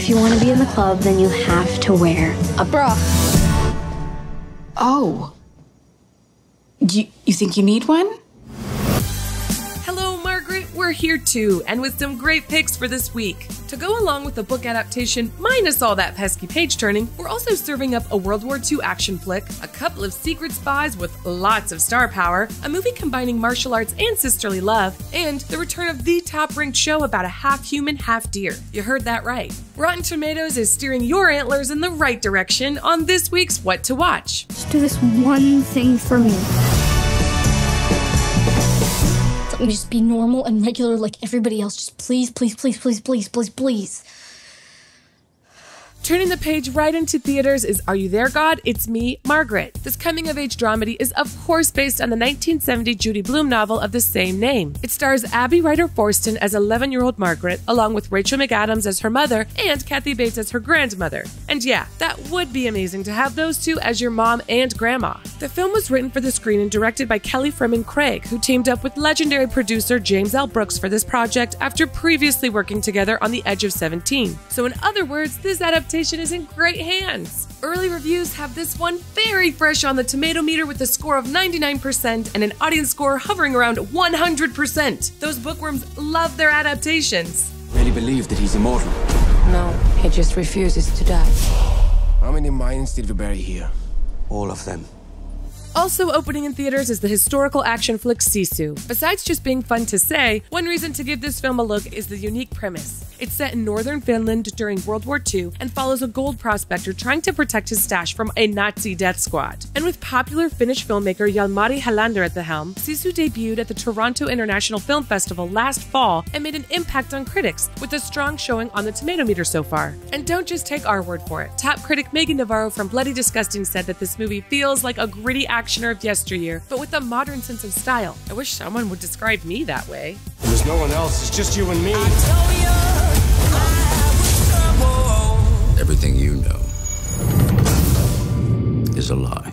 If you want to be in the club, then you have to wear a bra. Oh. You, you think you need one? We're here too, and with some great picks for this week. To go along with the book adaptation, minus all that pesky page turning, we're also serving up a World War II action flick, a couple of secret spies with lots of star power, a movie combining martial arts and sisterly love, and the return of the top ranked show about a half human, half deer. You heard that right. Rotten Tomatoes is steering your antlers in the right direction on this week's What to Watch. Just do this one thing for me. Just be normal and regular like everybody else. Just please, please, please, please, please, please, please. Turning the page right into theaters is Are You There, God? It's Me, Margaret. This coming of age dramedy is, of course, based on the 1970 Judy Blume novel of the same name. It stars Abby Ryder Fortson as 11 year old Margaret, along with Rachel McAdams as her mother and Kathy Bates as her grandmother. And yeah, that would be amazing to have those two as your mom and grandma. The film was written for the screen and directed by Kelly Fremon Craig, who teamed up with legendary producer James L. Brooks for this project after previously working together on The Edge of 17. So, in other words, this adaptation is in great hands. Early reviews have this one very fresh on the tomato meter with a score of 99% and an audience score hovering around 100%. Those bookworms love their adaptations. Really believe that he's immortal. No, he just refuses to die. How many minds did we bury here? All of them. Also opening in theaters is the historical action flick Sisu. Besides just being fun to say, one reason to give this film a look is the unique premise. It's set in northern Finland during World War II and follows a gold prospector trying to protect his stash from a Nazi death squad. And with popular Finnish filmmaker Jalmari Helander at the helm, Sisu debuted at the Toronto International Film Festival last fall and made an impact on critics, with a strong showing on the tomato meter so far. And don't just take our word for it. Top critic Meagan Navarro from Bloody Disgusting said that this movie feels like a gritty actioner of yesteryear, but with a modern sense of style. I wish someone would describe me that way. There's no one else. It's just you and me. Everything you know is a lie.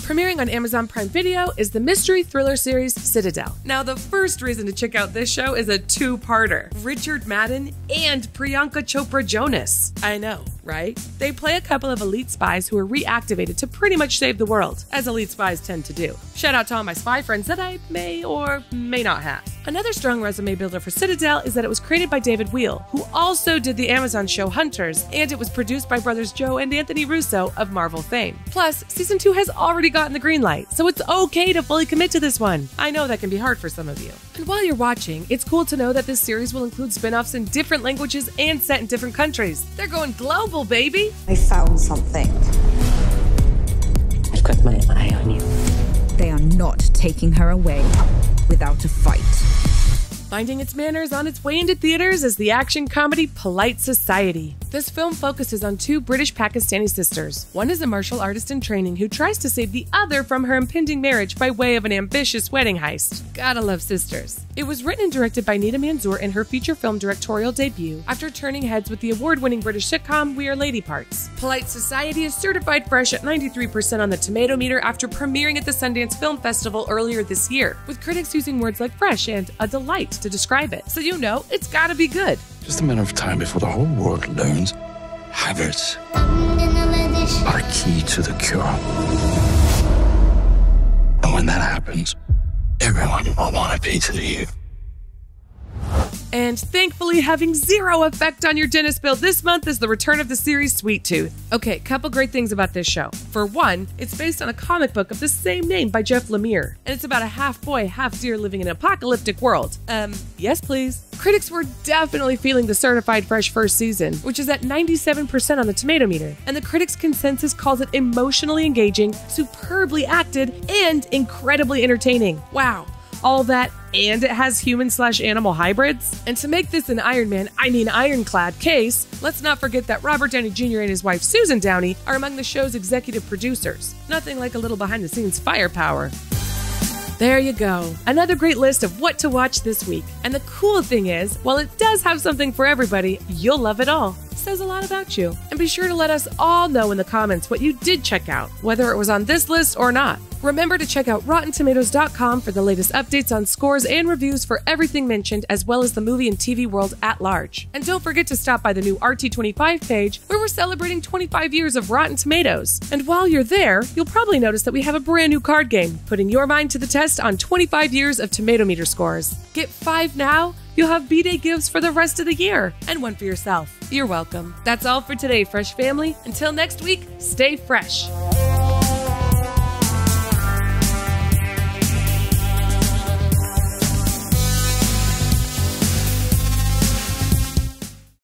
Premiering on Amazon Prime Video is the mystery thriller series Citadel. Now, the first reason to check out this show is a two parter Richard Madden and Priyanka Chopra Jonas. I know, right? They play a couple of elite spies who are reactivated to pretty much save the world, as elite spies tend to do. Shout out to all my spy friends that I may or may not have. Another strong resume builder for Citadel is that it was created by David Weil, who also did the Amazon show Hunters, and it was produced by brothers Joe and Anthony Russo of Marvel fame. Plus, season 2 has already gotten the green light, so it's okay to fully commit to this one. I know that can be hard for some of you. And while you're watching, it's cool to know that this series will include spin offs in different languages and set in different countries. They're going global, baby! I found something. I've got my eye on you. They are not taking her away without a fight. Finding its manners on its way into theaters is the action comedy Polite Society. This film focuses on two British Pakistani sisters. One is a martial artist in training who tries to save the other from her impending marriage by way of an ambitious wedding heist. Gotta love sisters. It was written and directed by Nida Manzoor in her feature film directorial debut after turning heads with the award winning British sitcom We Are Lady Parts. Polite Society is certified fresh at 93% on the tomato meter after premiering at the Sundance Film Festival earlier this year, with critics using words like fresh and a delight to describe it. So you know it's gotta be good. Just a matter of time before the whole world learns habits are key to the cure. And when that happens, everyone will want a piece of you. And thankfully, having zero effect on your dentist bill this month is the return of the series Sweet Tooth. Okay, couple great things about this show. For one, it's based on a comic book of the same name by Jeff Lemire, and it's about a half boy, half deer living in an apocalyptic world. Um, yes, please. Critics were definitely feeling the certified fresh first season, which is at 97% on the tomato meter, and the critics' consensus calls it emotionally engaging, superbly acted, and incredibly entertaining. Wow all that, and it has human slash animal hybrids. And to make this an Iron Man, I mean ironclad case, let's not forget that Robert Downey Jr. and his wife Susan Downey are among the show's executive producers. Nothing like a little behind the scenes firepower. There you go. Another great list of what to watch this week. And the cool thing is, while it does have something for everybody, you'll love it all. Says a lot about you. And be sure to let us all know in the comments what you did check out, whether it was on this list or not. Remember to check out RottenTomatoes.com for the latest updates on scores and reviews for everything mentioned, as well as the movie and TV world at large. And don't forget to stop by the new RT25 page, where we're celebrating 25 years of Rotten Tomatoes. And while you're there, you'll probably notice that we have a brand new card game, putting your mind to the test on 25 years of Tomato Meter scores. Get five now You'll have B Day gifts for the rest of the year and one for yourself. You're welcome. That's all for today, Fresh Family. Until next week, stay fresh.